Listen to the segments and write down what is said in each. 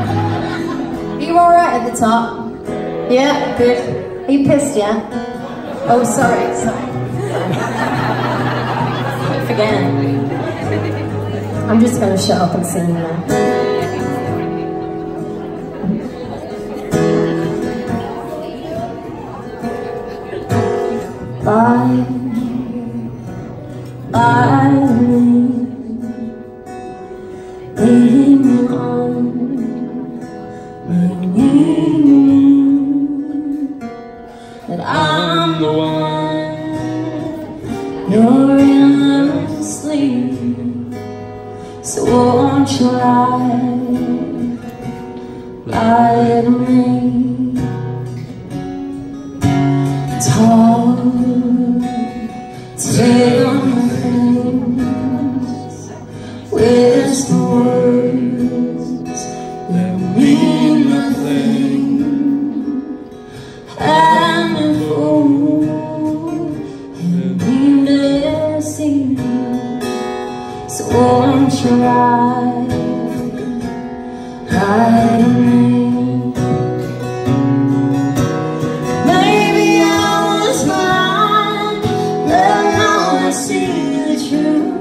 Are you alright at the top? Yeah, good. Are you pissed, yeah? Oh, sorry, sorry. Keep forgetting. I'm just gonna shut up and sing now. Bye. Bye. You're endlessly. So won't you lie, lie to me? Talk, tell me things, whisper words that mean nothing. You lie, lie to me. Maybe I was blind, but now I see the truth.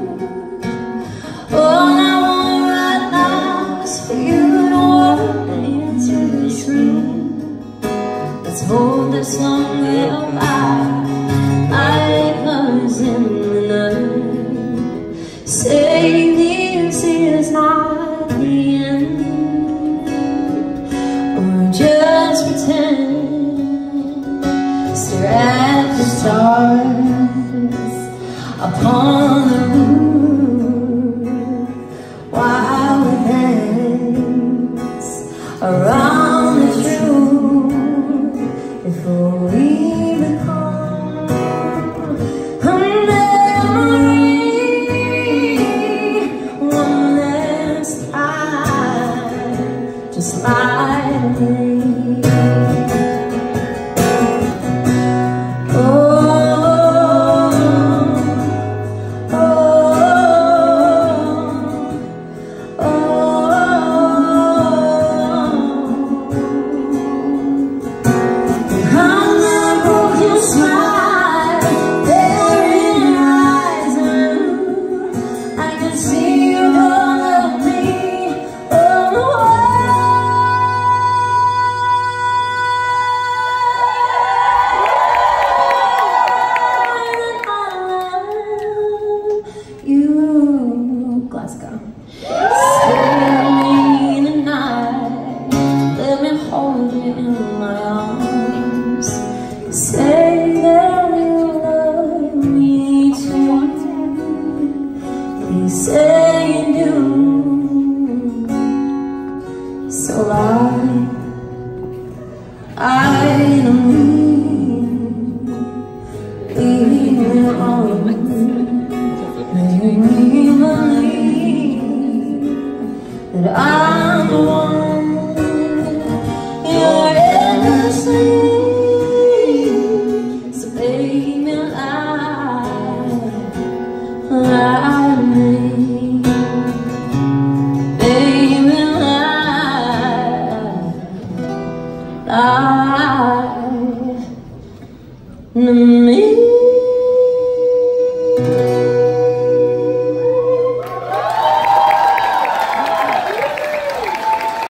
All I want right now is for you to walk into this room Let's hold this long goodbye Like Upon the roof While we dance Around the truth. Before we become a memory One last. Time to me in my arms. Say that you love me too. Please say you do. So I don't Baby, I, I